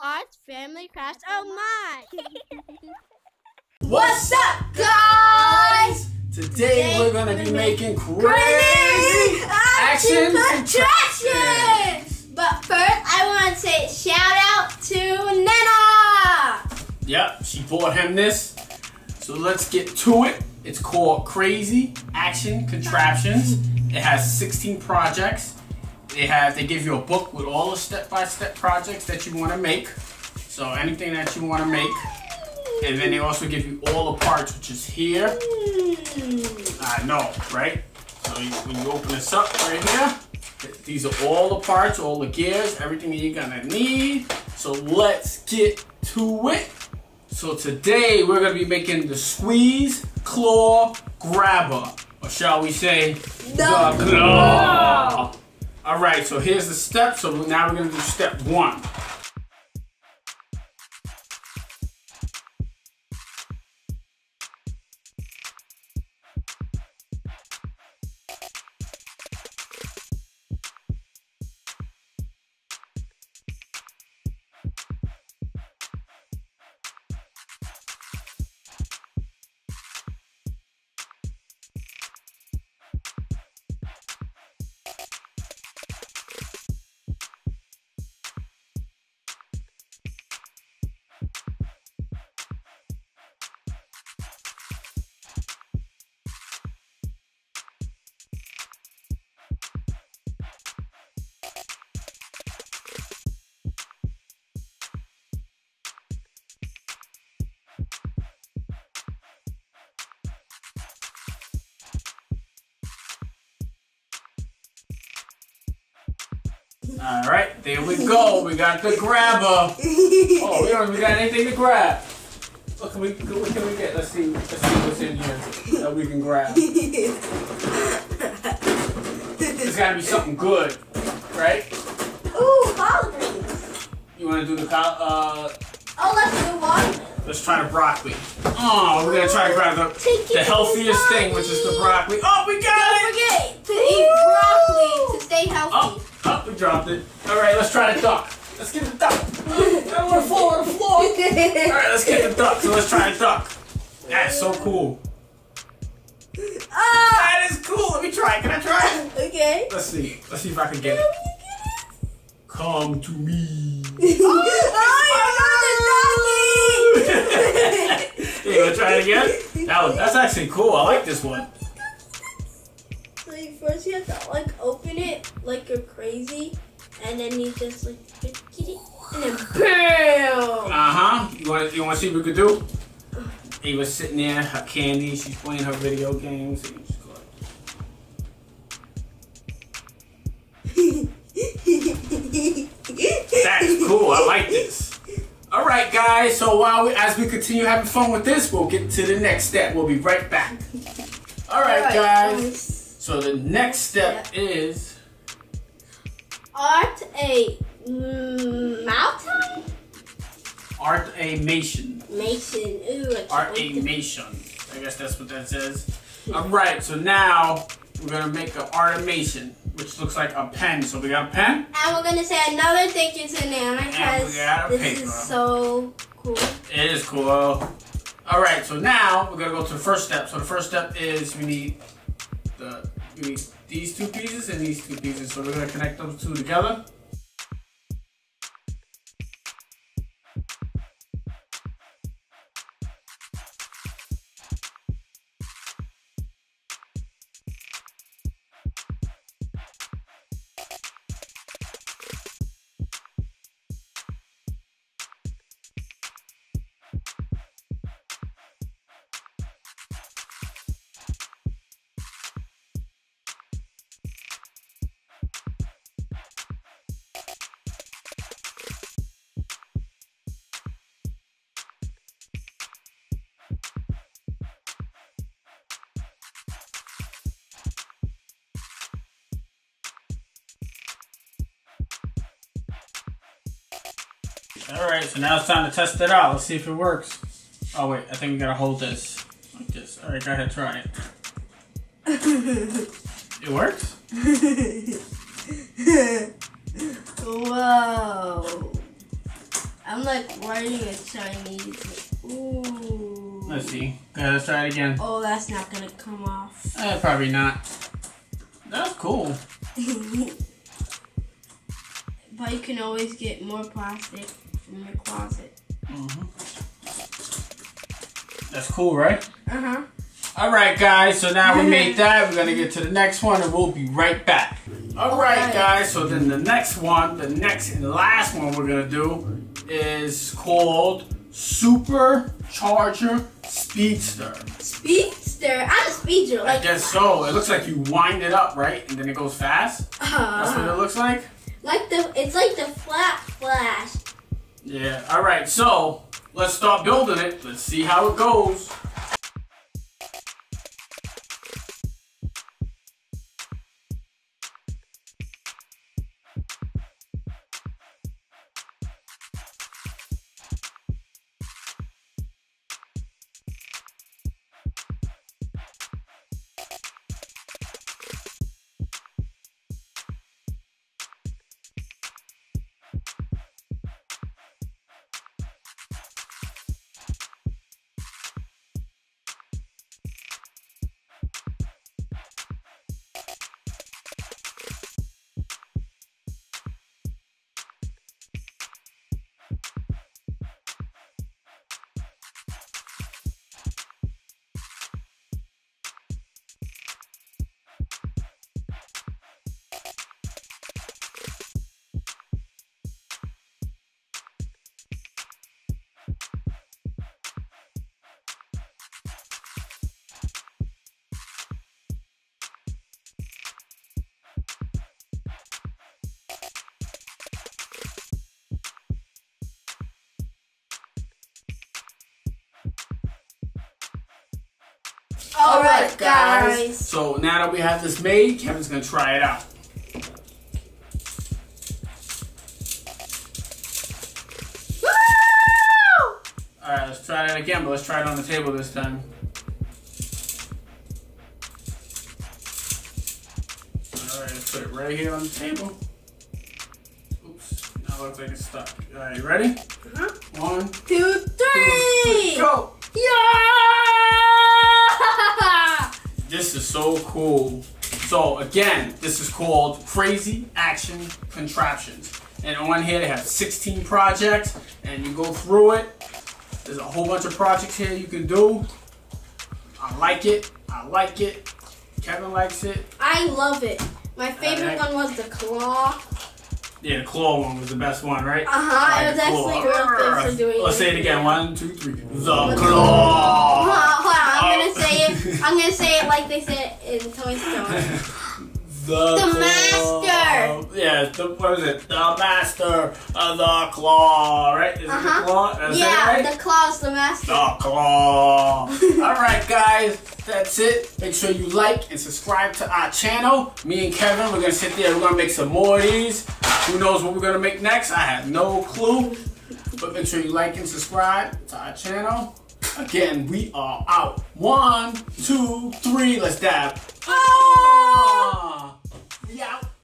Arts Family Crafts. Oh my! What's up, guys? Today, Today we're gonna we're be making crazy, Crazy action contraptions! But first, I want to say shout out to Nana. Yep, she bought him this. So let's get to it. It's called Crazy Action Contraptions. It has 16 projects. They have they give you a book with all the step-by-step projects that you want to make. So anything that you want to make. And then they also give you all the parts, which is here. I know, right? So you, when you open this up right here, these are all the parts, all the gears, everything that you're gonna need. So let's get to it. So today we're gonna be making the squeeze claw grabber, or shall we say the claw. All right, so here's the steps. So now we're gonna do step one. All right, there we go. We got the grabber. Oh, we don't even got anything to grab. What can we, what can we get? Let's see, let's see what's in here that we can grab. It's gotta be something good, right? Ooh, collard greens. You wanna do the, col- uh, Oh, let's do one. let's try the broccoli. Oh, we're gonna try to grab the, the healthiest thing, which is the broccoli. Oh, we got Don't it! forget to eat broccoli dropped it. All right, let's try the duck. Let's get the duck. I don't wanna fall on the floor. All right, let's get the duck. So let's try the duck. That's so cool. Ah, That is cool. Let me try. Can I try? okay. Let's see. Let's see if I can get it. Come to me. oh, you got the doggy! you wanna try it again? That was, that's actually cool. I like this one. So you first you have to like open it like you're crazy, and then you just like and then bam. Uh huh. You want you want to see what we could do? Ava's sitting there, her candy. She's playing her video games. And you just That's cool. I like this. All right, guys. So while we, as we continue having fun with this, we'll get to the next step. We'll be right back. All right, Alright, guys. So the next step is Art a mountain art a mason. mason. Ooh, I Art a mason. I guess that's what that says. All right. So now we're gonna make an art automation, which looks like a pen. So we got a pen. And we're gonna say another thank you to Nana because this paper. is so cool. It is cool. All right, so now we're gonna go to the first step. So the first step is we need the we need these two pieces and these two pieces. So we're gonna connect those two together. All right, so now it's time to test it out. Let's see if it works. Oh wait, I think we gotta hold this like this. All right, go ahead, try it. It works. Whoa. I'm like writing a Chinese. Ooh. Let's see. Okay, let's try it again. Oh, that's not gonna come off. Eh, probably not. That's cool. but you can always get more plastic from your closet. hmm That's cool, right? Uh huh. All right, guys. So now we made that. We're gonna get to the next one, and we'll be right back. All right, Alright. guys. So then the next one, the next and last one we're gonna do is called Supercharger Speedster. Speedster. I'm a speedster. I Like. guess so. It looks like you wind it up, right, and then it goes fast. That's what it Uh, looks like. like the. It's like the flat flash. Yeah. All right. So let's start building it. Let's see how it goes. All right, guys. So now that we have this made, Kevin's gonna try it out. Woo! All right, let's try that again, but let's try it on the table this time. All right, let's put it right here on the table. Oops, now it looks like it's stuck. All right, you ready? Uh-huh. One, Two, three. go! Yeah! This is so cool. So again, this is called Crazy Action Contraptions. And on here they have 16 projects and you go through it. There's a whole bunch of projects here you can do. I like it. I like it. Kevin likes it. I love it. My favorite Alright. one was the claw. Yeah, the claw one was the best one, right? Uh huh. It was actually claw. real for doing. Let's say it again. One, two, three. The Hold claw. on. I'm Oh. gonna say it. I'm gonna say it like they said it in Toy Story. The, The claw. master. Yeah, the, what is it? The master of the claw, right? Is it Uh-huh. the claw? Did I say yeah, right? the claw's the master. The claw. All right, guys, that's it. Make sure you like and subscribe to our channel. Me and Kevin, we're gonna sit there. We're gonna make some more of these. Who knows what we're gonna make next? I have no clue. But make sure you like and subscribe to our channel. Again, we are out. One, two, three, let's dab. Ah! yeah.